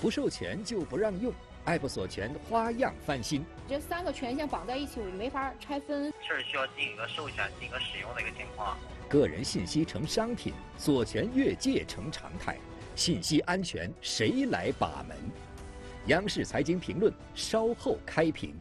不授权就不让用，App 锁权花样翻新。这三个权限绑在一起，我没法拆分。是需要进一个授权、进一个使用的一个情况。个人信息成商品，锁权越界成常态，信息安全谁来把门？央视财经评论稍后开评。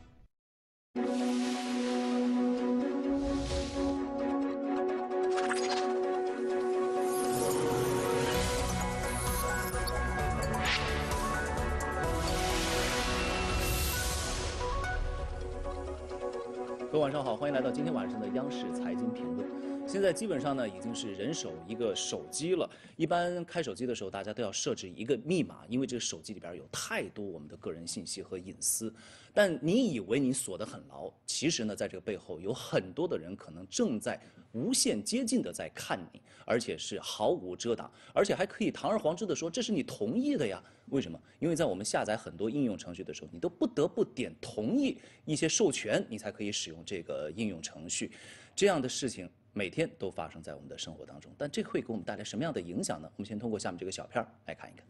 各位晚上好，欢迎来到今天晚上的央视财经评论。现在基本上呢，已经是人手一个手机了。一般开手机的时候，大家都要设置一个密码，因为这个手机里边有太多我们的个人信息和隐私。但你以为你锁得很牢，其实呢，在这个背后有很多的人可能正在无限接近的在看你，而且是毫无遮挡，而且还可以堂而皇之的说这是你同意的呀。为什么？因为在我们下载很多应用程序的时候，你都不得不点同意一些授权，你才可以使用这个应用程序。这样的事情。每天都发生在我们的生活当中，但这会给我们带来什么样的影响呢？我们先通过下面这个小片儿来看一看。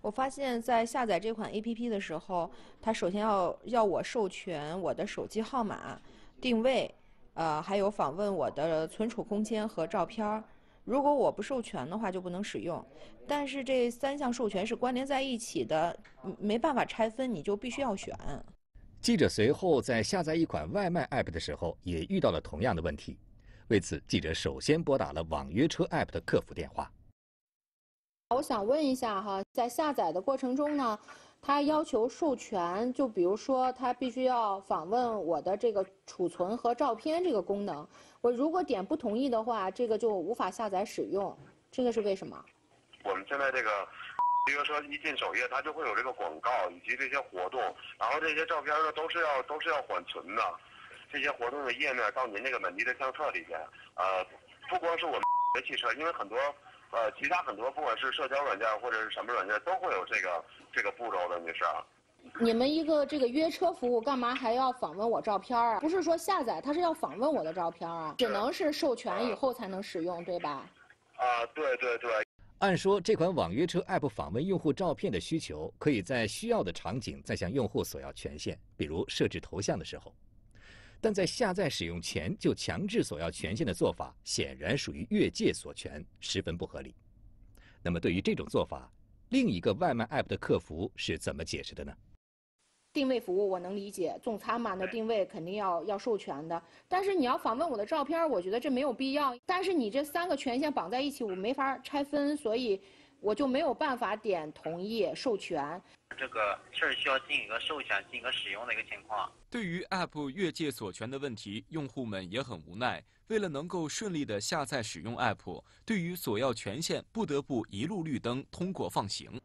我发现，在下载这款 APP 的时候，它首先要要我授权我的手机号码、定位，呃，还有访问我的存储空间和照片儿。如果我不授权的话，就不能使用。但是这三项授权是关联在一起的，没办法拆分，你就必须要选。记者随后在下载一款外卖 App 的时候，也遇到了同样的问题。为此，记者首先拨打了网约车 App 的客服电话。我想问一下哈，在下载的过程中呢，它要求授权，就比如说它必须要访问我的这个储存和照片这个功能，我如果点不同意的话，这个就无法下载使用，这个是为什么？我们现在这个。比如说一进首页，它就会有这个广告以及这些活动，然后这些照片呢都是要都是要缓存的，这些活动的页面到您这个本地的相册里边，呃，不光是我们的汽车，因为很多呃其他很多不管是社交软件或者是什么软件都会有这个这个步骤的，女士。你们一个这个约车服务，干嘛还要访问我照片啊？不是说下载，它是要访问我的照片啊，只能是授权以后才能使用，对吧？啊，对对对。按说，这款网约车 App 访问用户照片的需求，可以在需要的场景再向用户索要权限，比如设置头像的时候。但在下载使用前就强制索要权限的做法，显然属于越界索权，十分不合理。那么，对于这种做法，另一个外卖 App 的客服是怎么解释的呢？定位服务我能理解，送餐嘛，那定位肯定要要授权的。但是你要访问我的照片，我觉得这没有必要。但是你这三个权限绑在一起，我没法拆分，所以我就没有办法点同意授权。这个是需要进行一个授权、进行一个使用的一个情况。对于 App 越界锁权的问题，用户们也很无奈。为了能够顺利的下载使用 App，对于索要权限，不得不一路绿灯通过放行。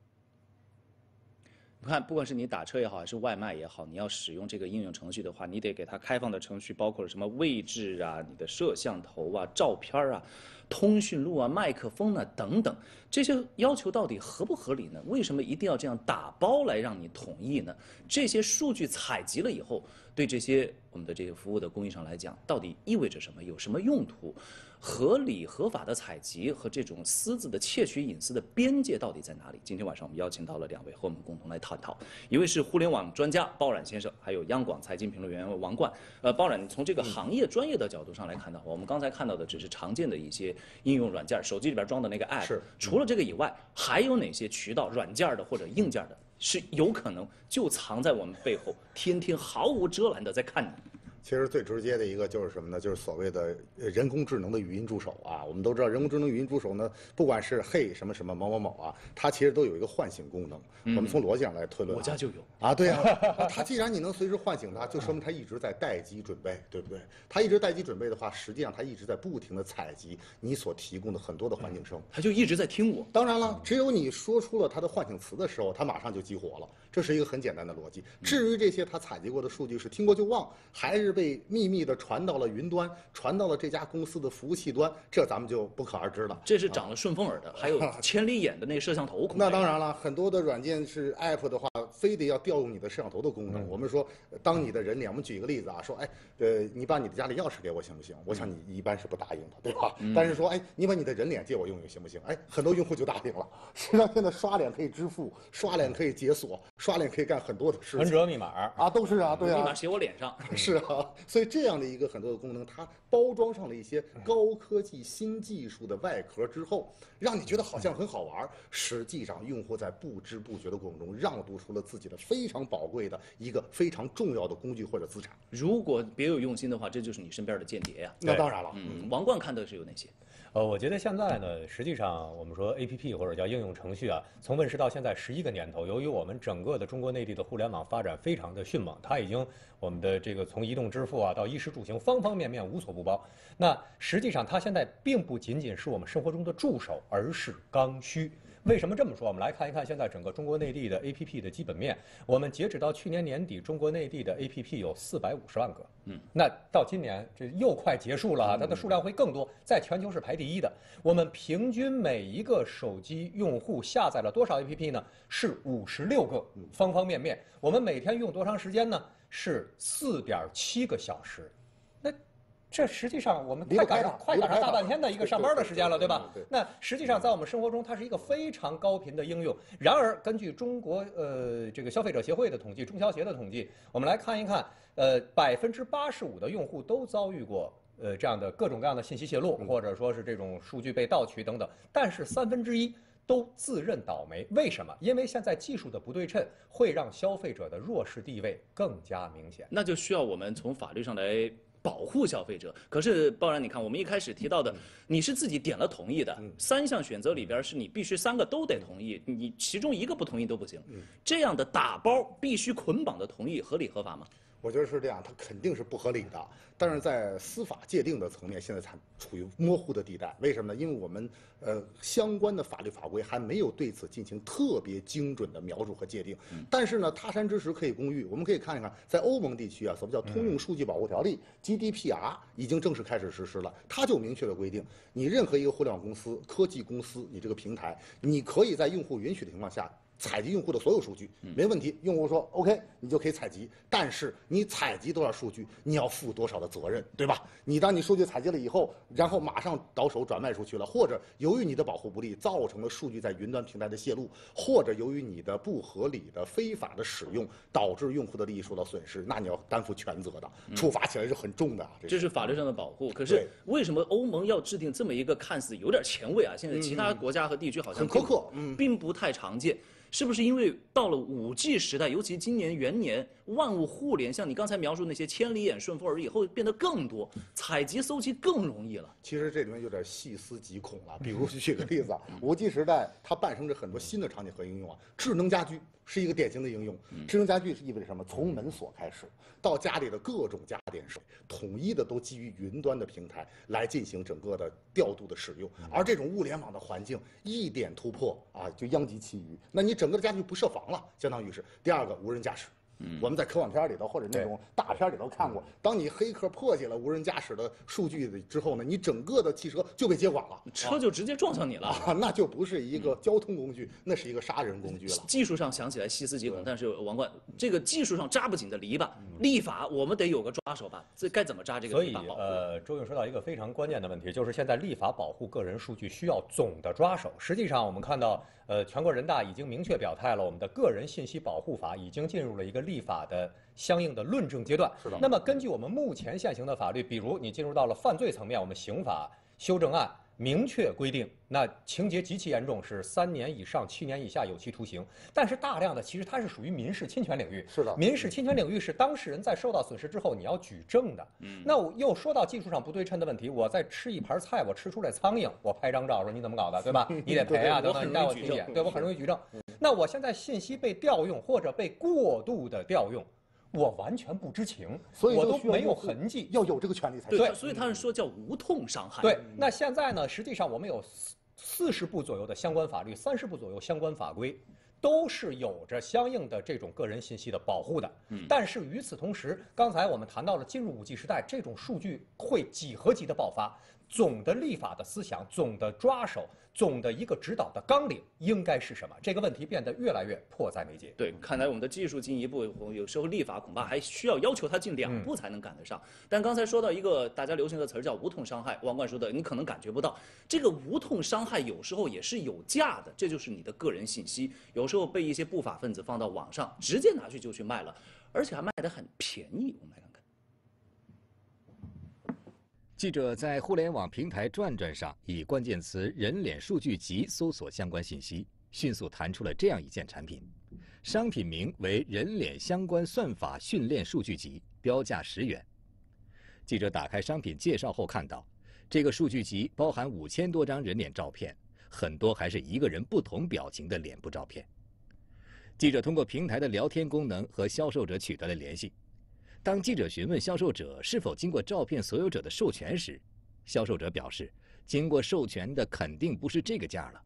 你看，不管是你打车也好，还是外卖也好，你要使用这个应用程序的话，你得给它开放的程序包括了什么位置啊、你的摄像头啊、照片啊、通讯录啊、麦克风啊等等，这些要求到底合不合理呢？为什么一定要这样打包来让你同意呢？这些数据采集了以后，对这些我们的这些服务的供应商来讲，到底意味着什么？有什么用途？合理合法的采集和这种私自的窃取隐私的边界到底在哪里？今天晚上我们邀请到了两位和我们共同来探讨，一位是互联网专家包冉先生，还有央广财经评论员王冠。呃，包冉从这个行业专业的角度上来看的话，我们刚才看到的只是常见的一些应用软件，手机里边装的那个 app。是。除了这个以外，还有哪些渠道，软件的或者硬件的，是有可能就藏在我们背后，天天毫无遮拦的在看你？其实最直接的一个就是什么呢？就是所谓的人工智能的语音助手啊。我们都知道，人工智能语音助手呢，不管是嘿什么什么某某某啊，它其实都有一个唤醒功能。我们从逻辑上来推论，我家就有啊。对 啊，它既然你能随时唤醒它，就说明它一直在待机准备，对不对？它一直待机准备的话，实际上它一直在不停的采集你所提供的很多的环境声，它就一直在听我。当然了，只有你说出了它的唤醒词的时候，它马上就激活了。这是一个很简单的逻辑。至于这些他采集过的数据是听过就忘，还是被秘密的传到了云端，传到了这家公司的服务器端，这咱们就不可而知了。这是长了顺风耳的，还有 千里眼的那摄像头。那当然了，很多的软件是 App 的话，非得要调用你的摄像头的功能。我们说，呃当你的人脸，我们举一个例子啊，说，哎，呃，你把你的家里钥匙给我行不行？我想你一般是不答应的，对吧？但是说，哎，你把你的人脸借我用用行不行？哎，很多用户就答应了。实际上现在刷脸可以支付，刷脸可以解锁，刷脸可以干很多的事情存折密码，啊，都是啊，对啊，密码写我脸上。是啊，所以这样的一个很多的功能，它包装上了一些高科技新技术的外壳之后，让你觉得好像很好玩，实际上用户在不知不觉的过程中让渡出了自己的非常宝贵的一个非常重要的工具或者资产。如果别有用心的话，这就是你身边的间谍呀。那当然了，嗯，王冠看的是有哪些？呃，我觉得现在呢，实际上我们说 A P P 或者叫应用程序啊，从问世到现在十一个年头，由于我们整个的中国内地的互联网发展非常的迅猛，它已经我们的这个从移动支付啊到衣食住行方方面面无所不包。那实际上它现在并不仅仅是我们生活中的助手，而是刚需。为什么这么说？我们来看一看现在整个中国内地的 A P P 的基本面。我们截止到去年年底，中国内地的 A P P 有四百五十万个。嗯，那到今年这又快结束了啊，它的数量会更多，在全球是排第一的。我们平均每一个手机用户下载了多少 A P P 呢？是五十六个，方方面面。我们每天用多长时间呢？是四点七个小时。那这实际上我们快赶上快赶上大半天的一个上班的时间了，对吧？那实际上在我们生活中，它是一个非常高频的应用。然而，根据中国呃这个消费者协会的统计，中消协的统计，我们来看一看，呃，百分之八十五的用户都遭遇过。呃，这样的各种各样的信息泄露，或者说是这种数据被盗取等等，但是三分之一都自认倒霉。为什么？因为现在技术的不对称会让消费者的弱势地位更加明显。那就需要我们从法律上来保护消费者。可是，包然，你看，我们一开始提到的，你是自己点了同意的，三项选择里边是你必须三个都得同意，你其中一个不同意都不行。这样的打包必须捆绑的同意，合理合法吗？我觉得是这样，它肯定是不合理的。但是在司法界定的层面，现在才处于模糊的地带。为什么呢？因为我们呃相关的法律法规还没有对此进行特别精准的描述和界定。但是呢，他山之石可以攻玉，我们可以看一看，在欧盟地区啊，所谓叫《通用数据保护条例》GDPR 已经正式开始实施了。它就明确的规定，你任何一个互联网公司、科技公司，你这个平台，你可以在用户允许的情况下。采集用户的所有数据没问题，用户说 OK，你就可以采集。但是你采集多少数据，你要负多少的责任，对吧？你当你数据采集了以后，然后马上倒手转卖出去了，或者由于你的保护不力，造成了数据在云端平台的泄露，或者由于你的不合理的非法的使用，导致用户的利益受到损失，那你要担负全责的，处罚起来是很重的啊。这这是法律上的保护。可是为什么欧盟要制定这么一个看似有点前卫啊？现在其他国家和地区好像很苛刻嗯并不太常见。是不是因为到了五 G 时代，尤其今年元年，万物互联，像你刚才描述那些千里眼、顺风耳，以后变得更多，采集、搜集更容易了。其实这里面有点细思极恐了。比如举个例子啊，五 G 时代它伴生着很多新的场景和应用啊。智能家居是一个典型的应用。智能家居是意味着什么？从门锁开始，到家里的各种家电设备，统一的都基于云端的平台来进行整个的调度的使用。而这种物联网的环境一点突破啊，就殃及其余。那你整个的家具不设防了，相当于是第二个无人驾驶。我们在科幻片里头或者那种大片里头看过，当你黑客破解了无人驾驶的数据之后呢，你整个的汽车就被接管了。车就直接撞向你了。啊，那就不是一个交通工具，那是一个杀人工具了。技术上想起来细思极恐，但是王冠，这个技术上扎不紧的篱笆，立法我们得有个抓手吧？这该怎么扎这个所以？呃，周勇说到一个非常关键的问题，就是现在立法保护个人数据需要总的抓手。实际上，我们看到，呃，全国人大已经明确表态了，我们的个人信息保护法已经进入了一个立法的相应的论证阶段。是的那么，根据我们目前现行的法律，比如你进入到了犯罪层面，我们刑法修正案。明确规定，那情节极其严重是三年以上七年以下有期徒刑。但是大量的其实它是属于民事侵权领域，是的民事侵权领域是当事人在受到损失之后你要举证的。嗯，那我又说到技术上不对称的问题，我在吃一盘菜，我吃出来苍蝇，我拍张照说你怎么搞的，对吧？你得赔啊，等等，我你带我举证体检，对我很容易举证。那我现在信息被调用或者被过度的调用，我完全不知情，我所以我都没有痕迹。要有这个权利才对，所以他是说叫无痛伤害。对，那现在呢，实际上我们有四四十部左右的相关法律，三十部左右相关法规，都是有着相应的这种个人信息的保护的。嗯，但是与此同时，刚才我们谈到了进入五 G 时代，这种数据会几何级的爆发。总的立法的思想、总的抓手、总的一个指导的纲领应该是什么？这个问题变得越来越迫在眉睫。对，看来我们的技术进一步，有时候立法恐怕还需要要求它进两步才能赶得上。但刚才说到一个大家流行的词儿叫无痛伤害，王冠说的，你可能感觉不到，这个无痛伤害有时候也是有价的，这就是你的个人信息，有时候被一些不法分子放到网上，直接拿去就去卖了，而且还卖得很便宜。我们来看看。记者在互联网平台转转上，以关键词“人脸数据集”搜索相关信息，迅速弹出了这样一件产品，商品名为“人脸相关算法训练数据集”，标价十元。记者打开商品介绍后看到，这个数据集包含五千多张人脸照片，很多还是一个人不同表情的脸部照片。记者通过平台的聊天功能和销售者取得了联系。当记者询问销售者是否经过照片所有者的授权时，销售者表示，经过授权的肯定不是这个价了。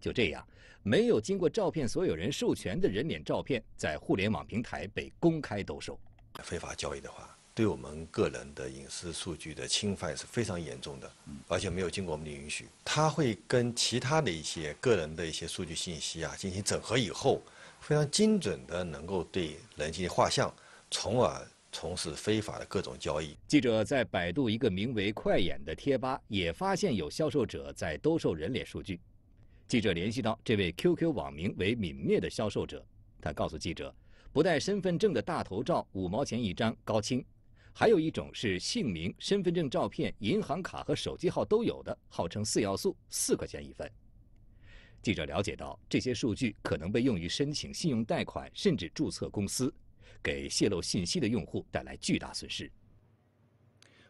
就这样，没有经过照片所有人授权的人脸照片在互联网平台被公开兜售。非法交易的话，对我们个人的隐私数据的侵犯是非常严重的，而且没有经过我们的允许，它会跟其他的一些个人的一些数据信息啊进行整合以后，非常精准的能够对人进行画像，从而。从事非法的各种交易。记者在百度一个名为“快眼”的贴吧，也发现有销售者在兜售人脸数据。记者联系到这位 QQ 网名为“泯灭”的销售者，他告诉记者，不带身份证的大头照五毛钱一张，高清；还有一种是姓名、身份证照片、银行卡和手机号都有的，号称四要素，四块钱一份。记者了解到，这些数据可能被用于申请信用贷款，甚至注册公司。给泄露信息的用户带来巨大损失。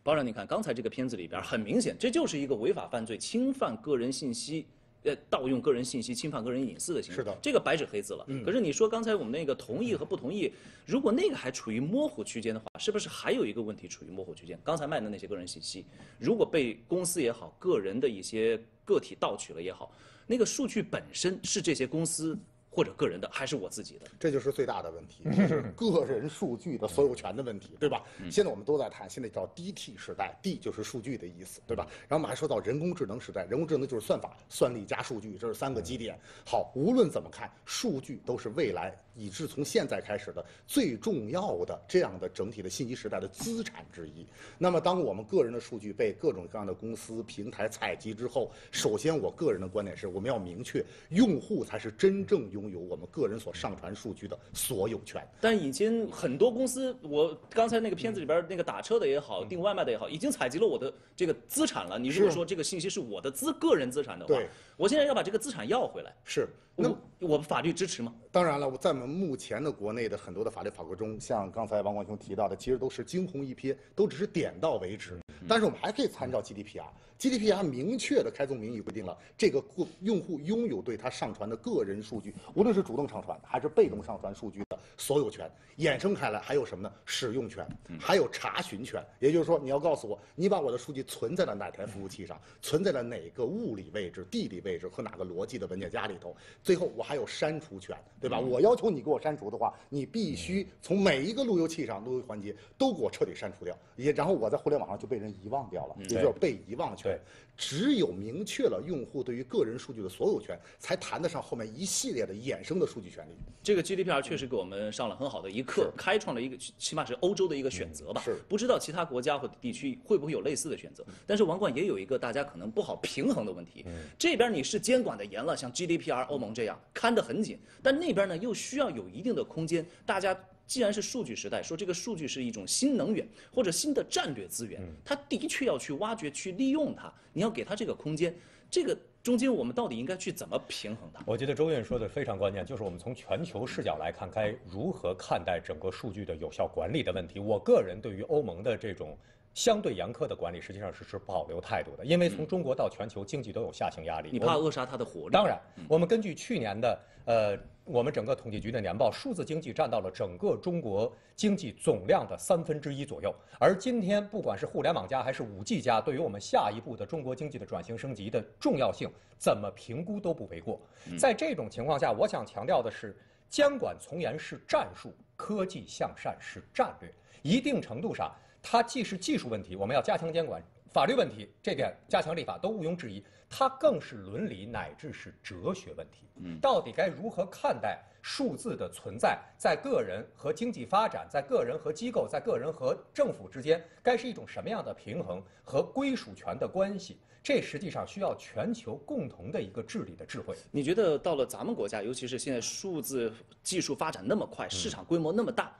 包长，你看刚才这个片子里边，很明显，这就是一个违法犯罪、侵犯个人信息、呃盗用个人信息、侵犯个人隐私的行为。是的，这个白纸黑字了。嗯。可是你说刚才我们那个同意和不同意，如果那个还处于模糊区间的话，是不是还有一个问题处于模糊区间？刚才卖的那些个人信息，如果被公司也好，个人的一些个体盗取了也好，那个数据本身是这些公司。或者个人的还是我自己的，这就是最大的问题，就是个人数据的所有权的问题，对吧？现在我们都在谈，现在叫 DT 时代，D 就是数据的意思，对吧？然后我们还说到人工智能时代，人工智能就是算法、算力加数据，这是三个基点。好，无论怎么看，数据都是未来，以至从现在开始的最重要的这样的整体的信息时代的资产之一。那么，当我们个人的数据被各种各样的公司平台采集之后，首先我个人的观点是，我们要明确，用户才是真正拥有我们个人所上传数据的所有权，但已经很多公司，我刚才那个片子里边那个打车的也好，订外卖的也好，已经采集了我的这个资产了。你如果说这个信息是我的资个人资产的话，我现在要把这个资产要回来，是那我们法律支持吗？当然了，在我们目前的国内的很多的法律法规中，像刚才王冠雄提到的，其实都是惊鸿一瞥，都只是点到为止。但是我们还可以参照 GDPR。GDPR 明确的开宗明义规定了，这个用户拥有对他上传的个人数据，无论是主动上传还是被动上传数据所有权。衍生开来还有什么呢？使用权，还有查询权。也就是说，你要告诉我，你把我的数据存在了哪台服务器上，存在了哪个物理位置、地理位置和哪个逻辑的文件夹里头。最后，我还有删除权，对吧？我要求你给我删除的话，你必须从每一个路由器上、路由环节都给我彻底删除掉，也然后我在互联网上就被人遗忘掉了，也就是被遗忘权。只有明确了用户对于个人数据的所有权，才谈得上后面一系列的衍生的数据权利。这个 GDPR 确实给我们上了很好的一课，开创了一个起码是欧洲的一个选择吧。是，不知道其他国家或者地区会不会有类似的选择。但是王冠也有一个大家可能不好平衡的问题，这边你是监管的严了，像 GDPR 欧盟这样看得很紧，但那边呢又需要有一定的空间，大家。既然是数据时代，说这个数据是一种新能源或者新的战略资源，它的确要去挖掘、去利用它。你要给它这个空间，这个中间我们到底应该去怎么平衡它？我觉得周院说的非常关键，就是我们从全球视角来看，该如何看待整个数据的有效管理的问题。我个人对于欧盟的这种。相对严苛的管理实际上是持保留态度的，因为从中国到全球经济都有下行压力，你怕扼杀它的活力。当然，我们根据去年的呃我们整个统计局的年报，数字经济占到了整个中国经济总量的三分之一左右。而今天，不管是互联网加还是五 G 加，对于我们下一步的中国经济的转型升级的重要性，怎么评估都不为过。在这种情况下，我想强调的是，监管从严是战术，科技向善是战略，一定程度上。它既是技术问题，我们要加强监管；法律问题，这点加强立法都毋庸置疑。它更是伦理乃至是哲学问题。嗯，到底该如何看待数字的存在，在个人和经济发展，在个人和机构，在个人和政府之间，该是一种什么样的平衡和归属权的关系？这实际上需要全球共同的一个治理的智慧。你觉得到了咱们国家，尤其是现在数字技术发展那么快，市场规模那么大？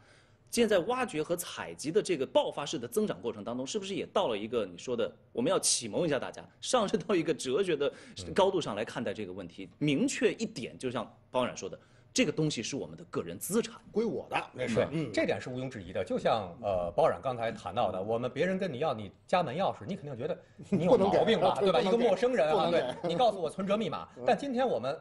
现在挖掘和采集的这个爆发式的增长过程当中，是不是也到了一个你说的我们要启蒙一下大家，上升到一个哲学的高度上来看待这个问题？明确一点，就像包冉说的，这个东西是我们的个人资产，归我的，没是，这点是毋庸置疑的。就像呃包冉刚才谈到的，我们别人跟你要你家门钥匙，你肯定觉得你有毛病吧，对吧？一个陌生人啊，对，你告诉我存折密码。但今天我们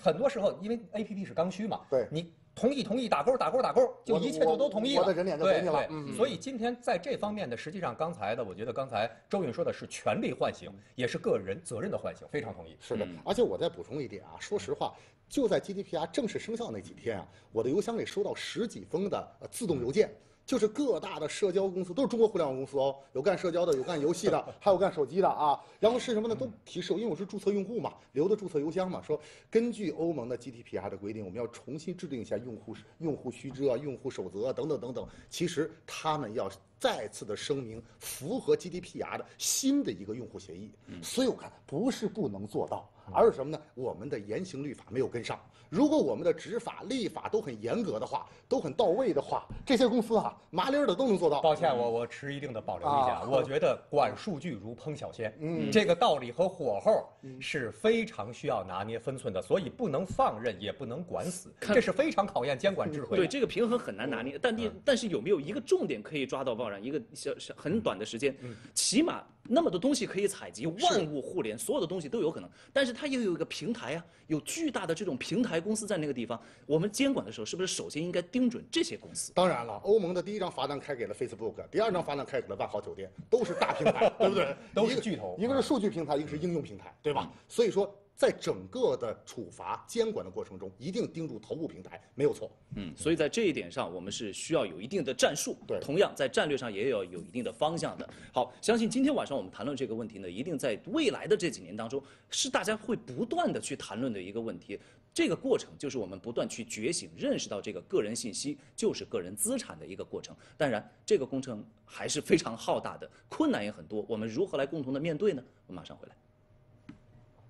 很多时候，因为 A P P 是刚需嘛，对你。同意，同意，打勾，打勾，打勾，就一切就都同意了。我的人脸就给你了。所以今天在这方面的，实际上刚才的，我觉得刚才周韵说的是权力唤醒，也是个人责任的唤醒，非常同意。是的，而且我再补充一点啊，说实话，就在 GDPR 正式生效那几天啊，我的邮箱里收到十几封的自动邮件。就是各大的社交公司都是中国互联网公司哦，有干社交的，有干游戏的，还有干手机的啊。然后是什么呢？都提示我，因为我是注册用户嘛，留的注册邮箱嘛，说根据欧盟的 GDPR 的规定，我们要重新制定一下用户用户须知啊、用户守则啊等等等等。其实他们要再次的声明符合 GDPR 的新的一个用户协议。所以我看不是不能做到，而是什么呢？我们的言行律法没有跟上。如果我们的执法、立法都很严格的话，都很到位的话，这些公司啊，麻利儿的都能做到。抱歉，我我持一定的保留意见。我觉得管数据如烹小鲜，嗯，这个道理和火候是非常需要拿捏分寸的，所以不能放任，也不能管死，这是非常考验监管智慧。对，这个平衡很难拿捏。但你但是有没有一个重点可以抓到？爆然一个小小很短的时间，起码。那么多东西可以采集，万物互联，所有的东西都有可能。但是它又有一个平台啊，有巨大的这种平台公司在那个地方。我们监管的时候，是不是首先应该盯准这些公司？当然了，欧盟的第一张罚单开给了 Facebook，第二张罚单开给了万豪酒店，都是大平台，对不对？都是巨头，一个是数据平台，一个是应用平台，对吧？所以说。在整个的处罚监管的过程中，一定盯住头部平台，没有错。嗯，所以在这一点上，我们是需要有一定的战术。对，同样在战略上也要有一定的方向的。好，相信今天晚上我们谈论这个问题呢，一定在未来的这几年当中，是大家会不断的去谈论的一个问题。这个过程就是我们不断去觉醒，认识到这个个人信息就是个人资产的一个过程。当然，这个工程还是非常浩大的，困难也很多。我们如何来共同的面对呢？我马上回来。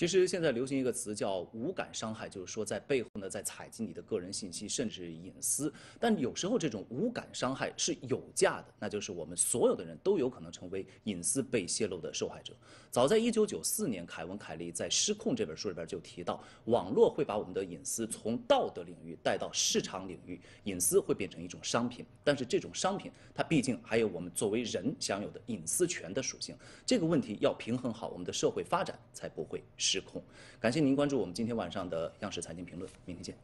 其实现在流行一个词叫无感伤害，就是说在背后呢在采集你的个人信息，甚至隐私。但有时候这种无感伤害是有价的，那就是我们所有的人都有可能成为隐私被泄露的受害者。早在一九九四年，凯文·凯利在《失控》这本书里边就提到，网络会把我们的隐私从道德领域带到市场领域，隐私会变成一种商品。但是这种商品，它毕竟还有我们作为人享有的隐私权的属性。这个问题要平衡好，我们的社会发展才不会。失控，感谢您关注我们今天晚上的央视财经评论，明天见。